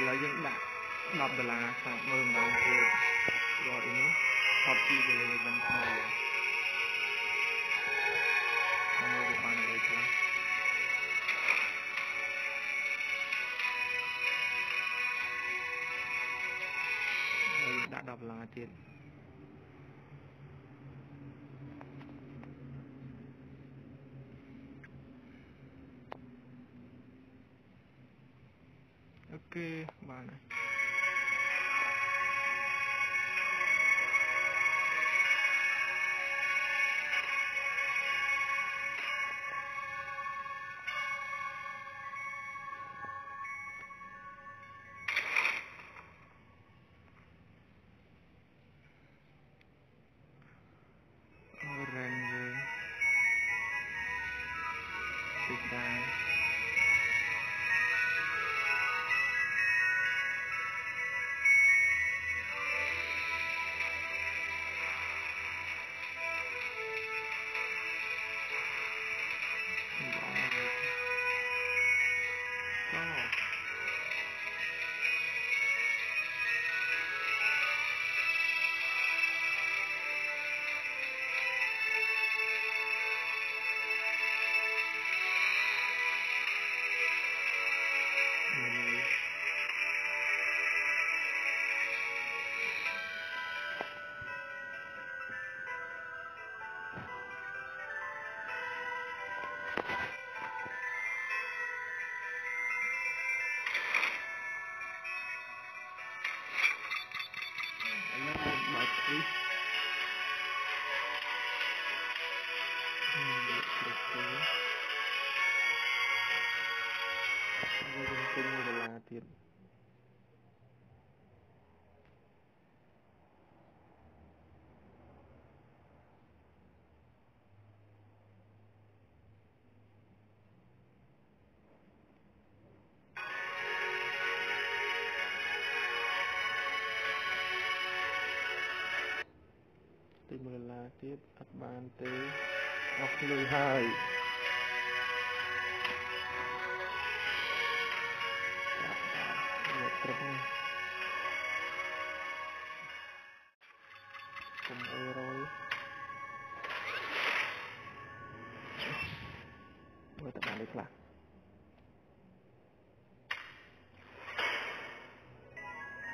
ឥឡូវយើងដាក់10ដុល្លារសាកមើលម្ដងទៀតរត់នេះថតពីទៅលើវិញថ្មីមើលវាបានអ្វីខ្លះហើយយើងដាក់10ដុល្លារទៀត ok bài này orange Goodbye. ទៀតទិញ1ដុល្លារទៀតអត់បានទេអស់លុយហើយ កុំអីរយមើលតើបានអីខ្លះ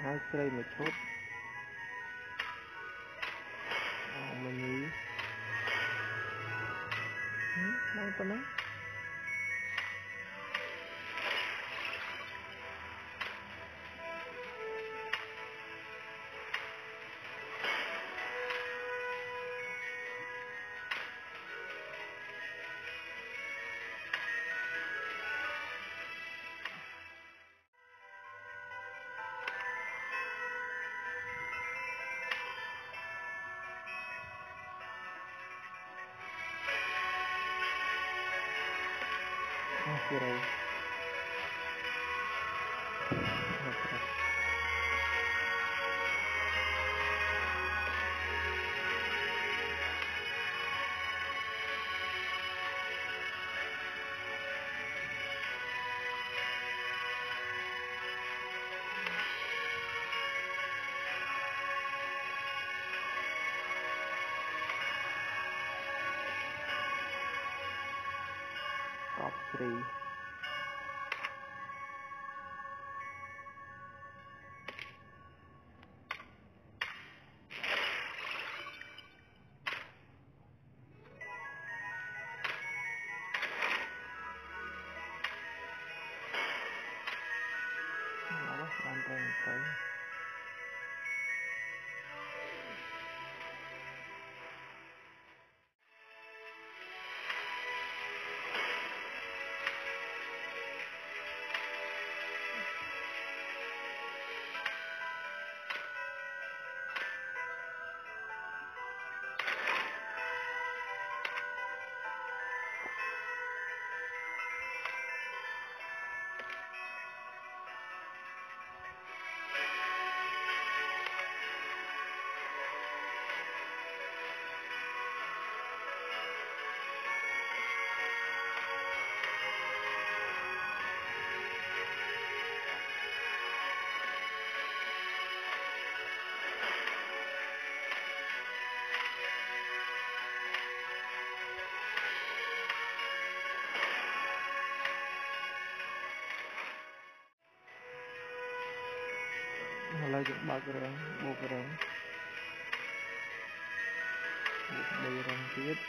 ហើយស្រីមួយឈុតអមញីហឹមដល់ប៉ុណ្ណឹង Thank you. X-ray Nah, rantai-rantai అలాగే బాగురా ఊపిరా bayaran sedikit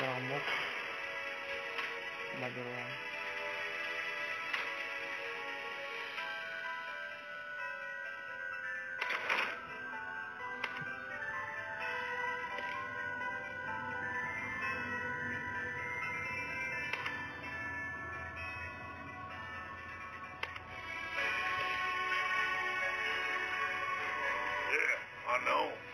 ramok Magelang don't know.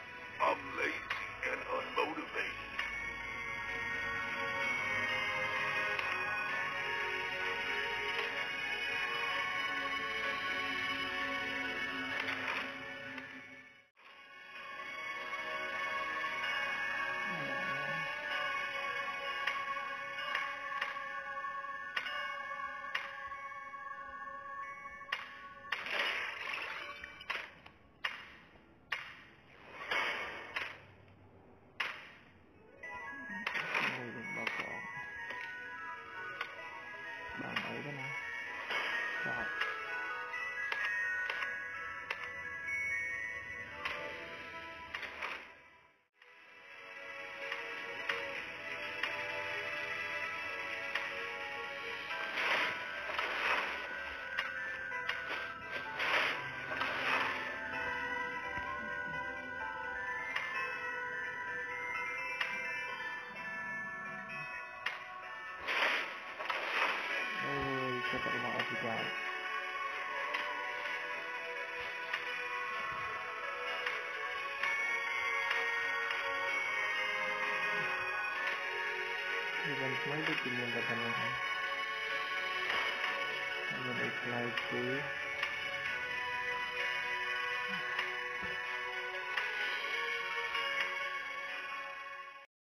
Và 的呢，就好。وأرشدك إلى اعتدالك even small to billion the banana even apply to